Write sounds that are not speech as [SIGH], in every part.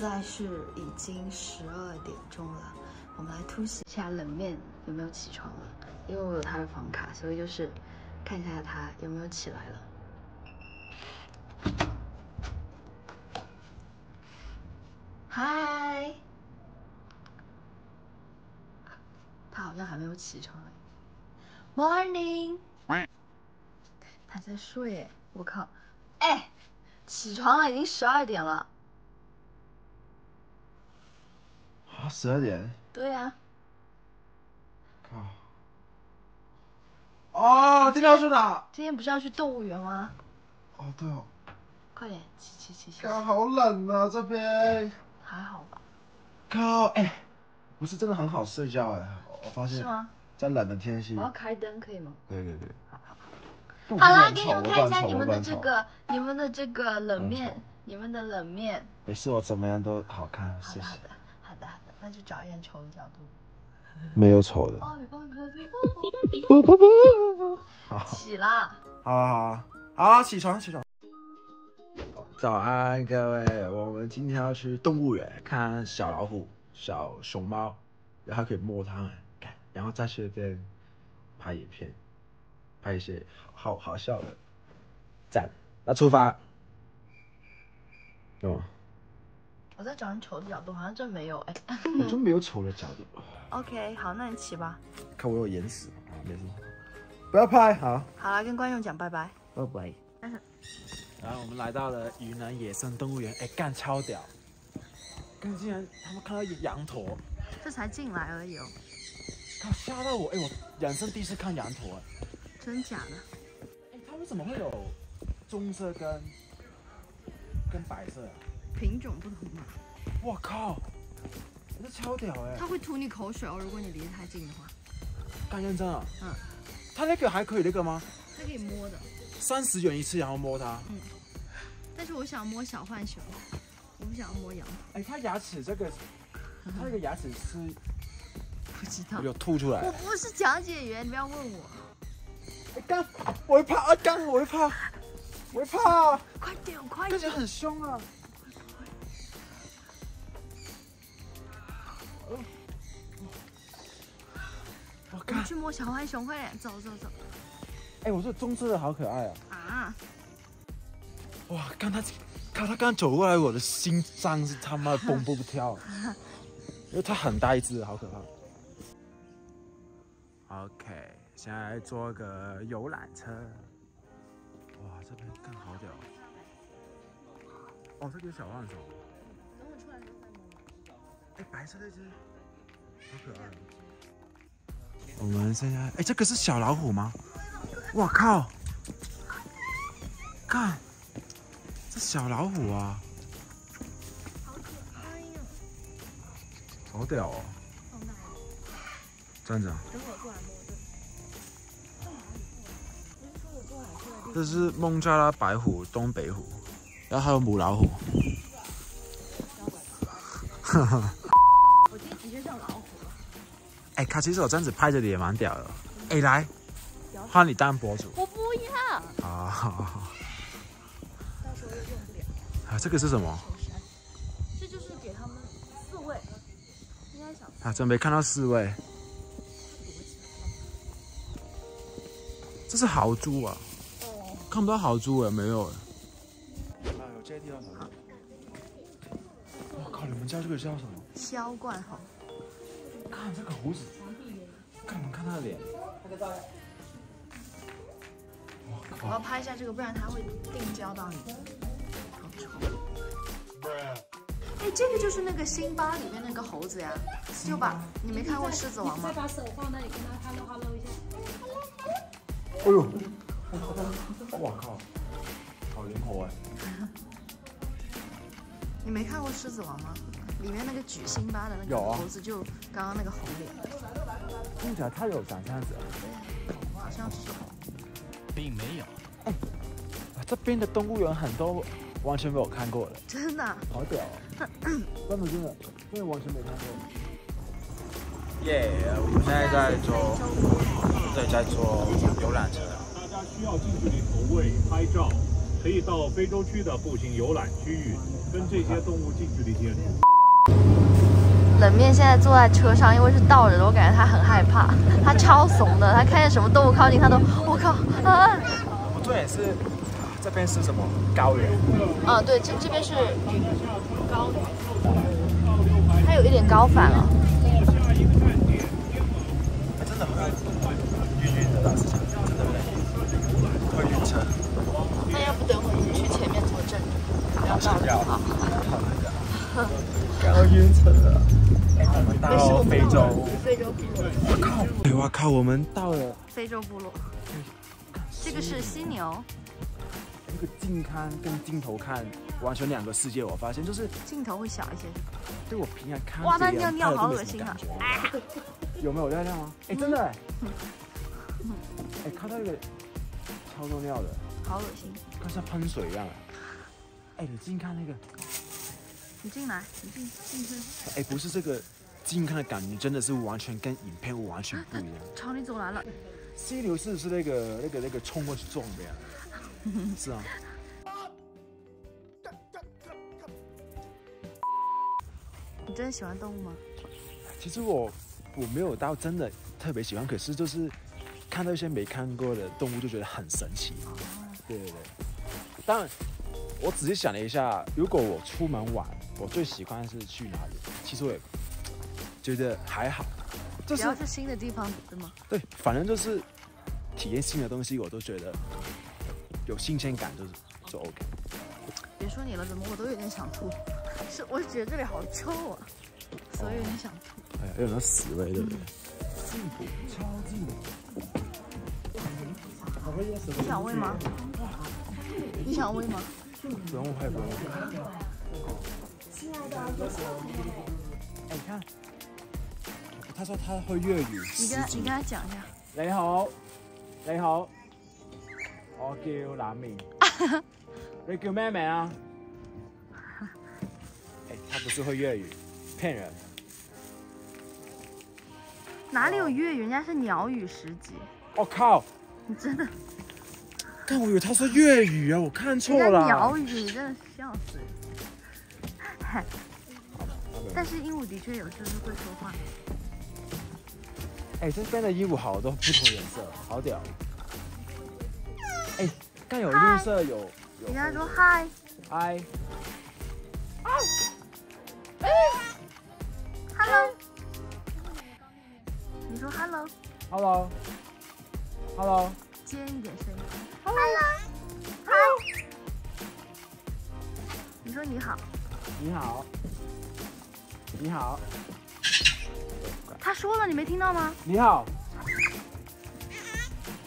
在是已经十二点钟了，我们来突袭一下冷面有没有起床了。因为我有他的房卡，所以就是看一下他有没有起来了。嗨，他好像还没有起床哎。Morning，他在睡。我靠，哎，起床了，已经十二点了。啊，十二点？对呀。靠。哦，今天要去哪？今天不是要去动物园吗？哦，对哦。快点，起起起起。靠，好冷啊，这边。还好吧。靠，哎，不是真的很好睡觉哎，我发现。是吗？在冷的天气。我要开灯，可以吗？对对对。好好好。好啦，给你们看一下你们的这个，你们的这个冷面，你们的冷面。没事，我怎么样都好看，谢谢。好的，好的，那就找一点丑的角度。没有丑的。[LAUGHS] 起啦！好好好，起床起床。早安各位，我们今天要去动物园看小老虎、小熊猫，然后可以摸它们，然后再去那边拍影片，拍一些好好笑的。赞，那出发。哦。我在找你丑的角度，好像真没有哎。[LAUGHS] 我真没有丑的角度。OK，好，那你起吧。看我有眼屎啊，没事。不要拍，好。好了，跟观众讲拜拜。拜拜。然后我们来到了云南野生动物园，哎，干超屌！刚竟然他们看到羊驼，这才进来而已哦。他吓到我，哎，我人生第一次看羊驼，啊。真假的？哎，它为什么会有棕色跟跟白色？品种不同嘛。我靠，这超屌哎！它会吐你口水哦，如果你离得太近的话。干认真啊？嗯。它那个还可以那个吗？它可以摸的。三十元一次，然后摸它。嗯。但是我想摸小浣熊，我不想要摸羊。哎，它牙齿这个，[LAUGHS] 它那个牙齿是不知道有吐出来。我不是讲解员，你不要问我。哎干，我会怕啊干，我会怕，我会怕。快点，快点。很凶啊。我们去摸小浣熊，快点，走走走。哎，我这棕色的好可爱啊！啊！哇，看他，看他刚走过来，我的心脏是他妈蹦蹦不跳，[LAUGHS] 因为它很大一只，好可怕。OK，现在坐个游览车。哇，这边更好屌。哦，这里有小浣熊。等我出来再摸。哎，白色那只，好可爱。我们现在，哎，这个是小老虎吗？我靠！看，这小老虎啊，好可爱呀！好屌哦！站着。等会过来摸这是孟加拉白虎、东北虎，然后还有母老虎。哈哈。哎，卡其实我这样子拍着你也蛮屌的。哎，来，换你当博主。我不要。啊，好好好。到时候又用不了。啊，这个是什么？这就是给他们四位，应该想。啊，真没看到四位。这是豪猪啊！哦。看不到豪猪哎，没有哎。啊，有阶梯啊什么？我靠，你们家这个叫什么？销冠猴。看这个猴子，干嘛看他的脸。我要拍一下这个，不然它会定焦到你。好丑！哎，这个就是那个辛巴里面那个猴子呀，就把你没看过狮子王吗？再把手放那里，跟他 hello hello 一下。哎呦！我靠，好灵活哎！[LAUGHS] 你没看过狮子王吗？里面那个举辛巴的那个猴子，就刚刚那个红脸。看起来他有长这样子，好像是。并没有。哎，这边的动物园很多完全没有看过的。真的？好屌！真的真的，真的完全没看过。耶！我们现在在坐，对，在坐游览车。大家需要近距离投喂、拍照。可以到非洲区的步行游览区域，跟这些动物近距离接触。冷面现在坐在车上，因为是倒着的，我感觉他很害怕，他超怂的，他看见什么动物靠近，他都我靠啊！不对，是这边是什么高原？啊，对，这这边是高原，它有一点高反了。真的会晕晕的，老实讲，真的会会晕车。那要不等会你去前面坐正，不要倒着要啊。[LAUGHS] 要晕车了。洲。非洲部落，我靠！哎，我靠！我们到了非洲部落，这个是犀牛，这个近看跟镜头看完全两个世界。我发现就是镜头会小一些。对我平常看哇那尿尿好恶心啊有没有尿尿吗？哎，真的哎。哎，看到一个超多尿的，好恶心！跟像喷水一样。哎，你近看那个，你进来，你进进去，哎，不是这个近看的感觉，真的是完全跟影片完全不一样。朝你走来了。犀牛是不是那个那个那个冲过去撞的呀？是啊。你真的喜欢动物吗？其实我我没有到真的特别喜欢，可是就是看到一些没看过的动物就觉得很神奇。对对对。当然，我仔细想了一下，如果我出门玩，我最喜欢是去哪里？其实我也觉得还好，就是只要是新的地方，对吗？对，反正就是体验新的东西，我都觉得有新鲜感，就是就 OK。别说你了，怎么我都有点想吐。是，我觉得这里好臭啊，所以有点想吐。哎呀，有点死味，对不对？幸福，超近的。你想喂吗？你想喂吗？不用拍，不用拍。哎，你看，他说他会粤语。你跟他你跟他讲一下。你好，你好，我叫南明。[LAUGHS] 你叫咩名啊？[LAUGHS] 哎，他不是会粤语，骗人。哪里有粤语？人家是鸟语十级。我、靠！你真的？但我以为他说粤语啊，我看错了。鸟语，你真的是笑死。嗨，[LAUGHS] 但是鹦鹉的确有时候是会说话。哎，这边的衣服好多不同颜色，好屌。哎，刚有绿色，有有你跟他说嗨，嗨。Hello，你说 Hello，Hello，Hello，尖一点声音。Hello，Hi，你说你好，你好，你好，他说了，你没听到吗？你好，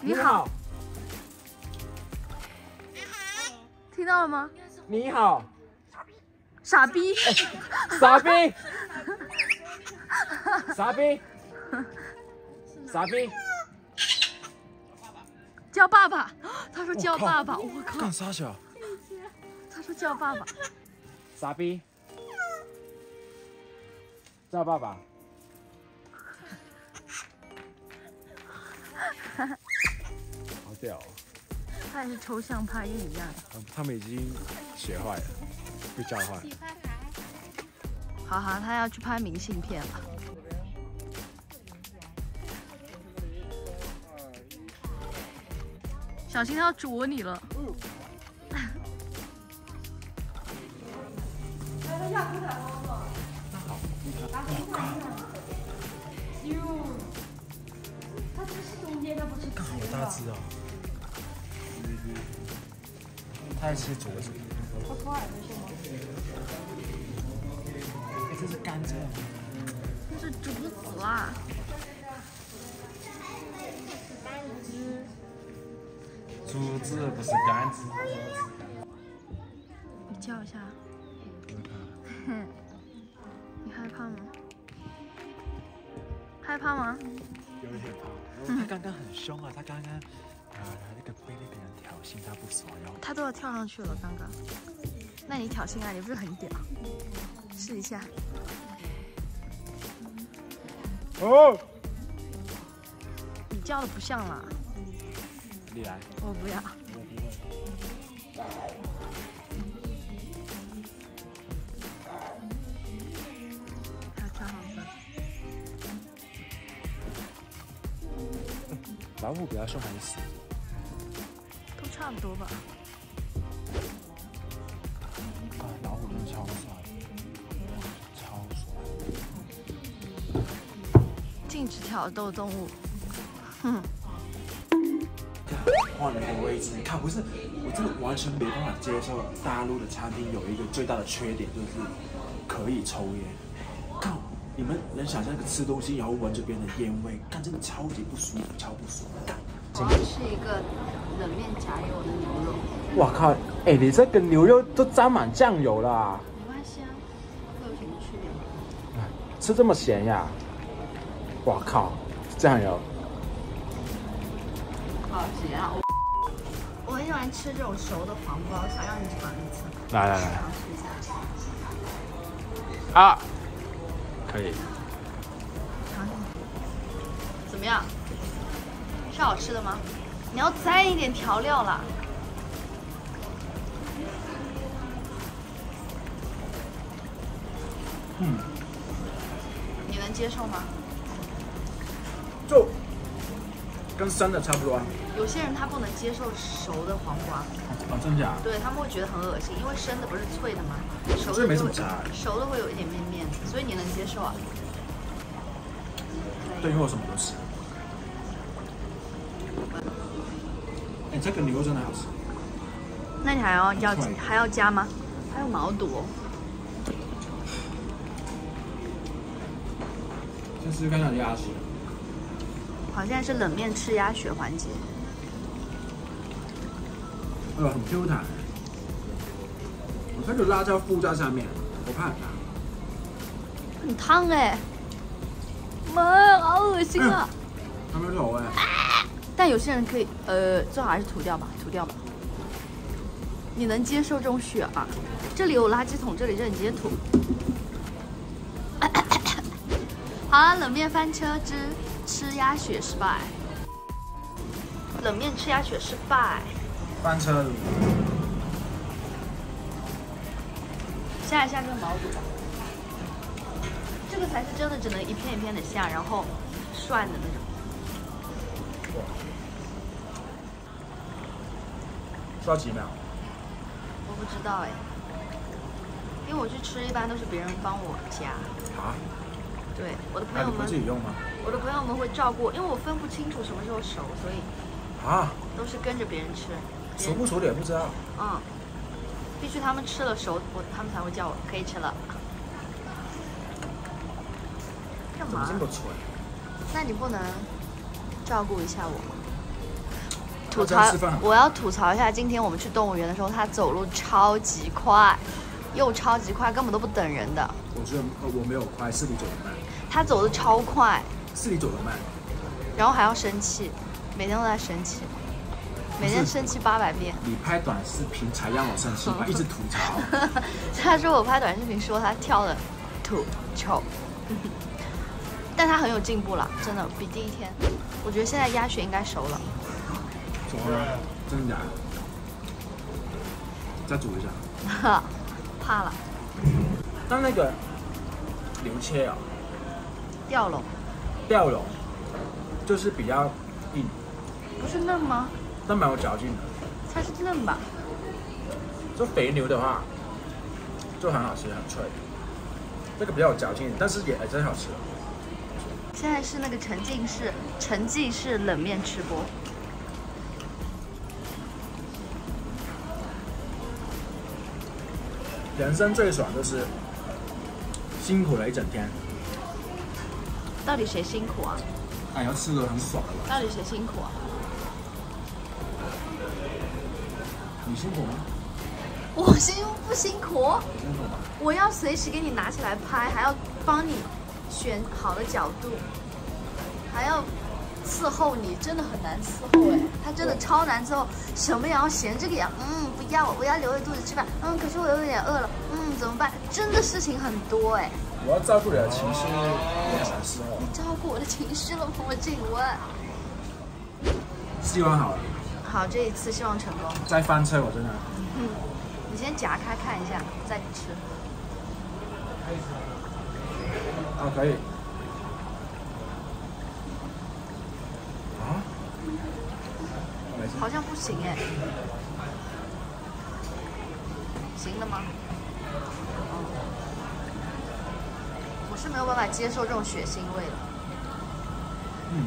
你好，，听到了吗？你好，傻逼，傻逼，[LAUGHS] 傻逼，傻逼，叫爸爸。他说叫爸爸，我靠，干啥小？他说叫爸爸。傻逼，叫爸爸。好屌、哦！他也是抽象派，跟你一样。他他们已经学坏了，被教坏了。好好，他要去拍明信片了。小心他要啄你了。看好大只哦！它还吃竹子。哎，这是甘蔗？这是竹子啦。竹子不是甘蔗。你叫一下。你害怕吗？害怕吗？有点怕。他刚刚很凶啊！他刚刚啊，那个被那个人衅，他都要跳上去了，刚刚。那你挑衅啊？你不是很屌？试一下。哦，你叫的不像啦。你来，我不要。我不会。还有穿黄色。老虎比较凶还是狮子？都差不多吧。哎，老虎真的超帅，超帅。禁止挑逗动物。哼，换了一个位置，你看，不是，我真的完全没办法接受大陆的餐厅有一个最大的缺点就是可以抽烟。看，你们能想象那个吃东西然后闻着别人的烟味，看真的超级不舒服，超不舒服。干我要吃一个冷面夹油的牛肉。哇靠！哎，你这个牛肉都沾满酱油了啊，没关系啊，会有什么区别吗？吃这么咸呀？哇靠！酱油，好咸啊！我很喜欢吃这种熟的黄包，想让你尝一次，来来来尝试一下，啊，可以。尝尝。怎么样？是好吃的吗？你要沾一点调料啦。嗯，你能接受吗？就跟生的差不多啊。有些人他不能接受熟的黄瓜，啊，真假？对他们会觉得很恶心，因为生的不是脆的吗？熟的会没什么差熟的会有一点面面，所以你能接受啊？对，因为我什么都吃。这个牛肉真的好吃。那你还要要还要加吗？还有毛肚哦，先试试看看鸭血。好，现在是冷面吃鸭血环节。呃，很 Q 弹。我看着辣椒附在上面，我怕很辣。很烫哎、妈，好恶心啊！还没走哎。但有些人可以，呃，最好还是涂掉吧，涂掉吧。你能接受这种血啊？这里有垃圾桶，这里这里你直接吐。[COUGHS] 好了，冷面翻车之吃鸭血失败。冷面吃鸭血失败。翻车。下一下这个毛肚吧，这个才是真的只能一片一片的下，然后涮的那种。刷几秒？我不知道哎，因为我去吃一般都是别人帮我夹。啊？对，我的朋友们，自己用吗？我的朋友们会照顾，因为我分不清楚什么时候熟，所以啊？都是跟着别人吃。熟不熟的也不知道。嗯，必须他们吃了熟，我他们才会叫我可以吃了。干嘛怎么这？么蠢？那你不能照顾一下我吗？吐槽我要吐槽一下，今天我们去动物园的时候，他走路超级快，又超级快，根本都不等人的。我觉得呃我没有快，是你走的慢，他走的超快，是你走的慢。然后还要生气，每天都在生气，每天生气八百遍。你拍短视频才让我生气吧，[LAUGHS] 一直吐槽。他说我拍短视频说他跳的土丑，[LAUGHS] 但他很有进步了，真的比第一天。我觉得现在鸭血应该熟了，真的假的？再煮一下。[LAUGHS] 怕了，但那个牛切啊，掉了，吊龙就是比较硬，不是嫩吗？但蛮有嚼劲的。它是嫩吧？就肥牛的话，就很好吃，很脆。这个比较有嚼劲，但是也还真好吃。现在是那个沉浸式沉浸式冷面吃播，人生最爽就是辛苦了一整天，到底谁辛苦啊？哎，要吃的很爽了吧？到底谁辛苦啊？你辛苦吗？我辛不辛苦？辛苦吗？我要随时给你拿起来拍，还要帮你选好的角度，还要伺候你，真的很难伺候哎，他真的超难伺候，什么也要嫌这个呀，嗯，不要，我要留着肚子吃饭，嗯，可是我有点饿了，嗯，怎么办？真的事情很多哎，我要照顾你的情绪，也很难伺候。你照顾我的情绪了吗？我请问，希望好了，好，这一次希望成功。再翻车，我真的。嗯你先夹开看一下，再吃。啊，可以。啊？没事。好像不行哎。行了吗？我是没有办法接受这种血腥味的。嗯。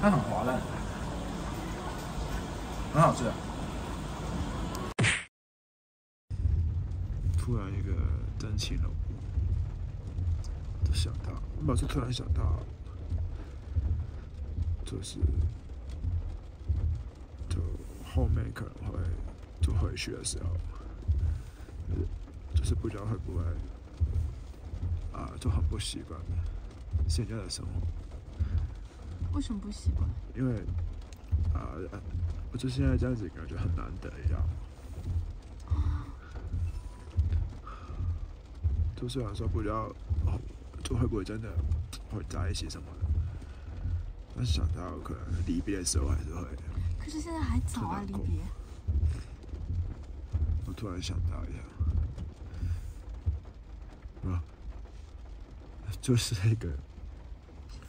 它很滑嫩，很好吃。突然一个真情了，就想到，我老是突然想到，就是就后面可能会就回去的时候，就是不知道会不会啊，就很不习惯现在的生活。为什么不习惯？因为啊，我就现在这样子感觉很难得一样。就虽然说不知道，就会不会真的会在一起什么，但是想到可能离别的时候还是会。可是现在还早啊，离别。我突然想到一下，啊，就是那个。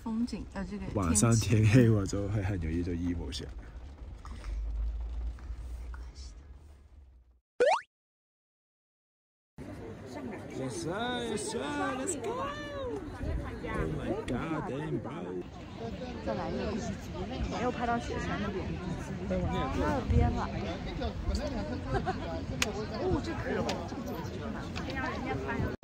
风景 [LAUGHS] 呃，这个晚上天黑我之后会很容易就 emo 起来。Yes sir, yes sir, let's go. Oh my god, damn bro. 再来一个，没有拍到雪山那边，拍到边了。[LAUGHS] 哦，这可以，这个景其实蛮，让人家拍了。